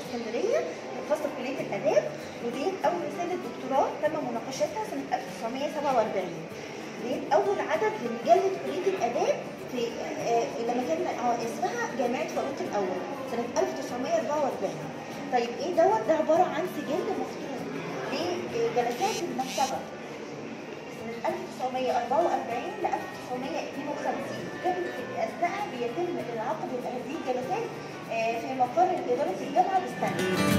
اسكندريه خاصة بكليه الآداب. ودي أول رساله دكتوراه تم مناقشتها سنة 1947 دي أول عدد لمجلة كلية الآداب في آه، لما كان آه اسمها جامعة فاروق الأول سنة 1944 طيب إيه دوت؟ ده عبارة عن سجل مفتوح لجلسات المكتبة. من 1944 ل 1952 كان بيتم العقد هذه الجلسات آه، في مقر اداره الجامعة بالسنه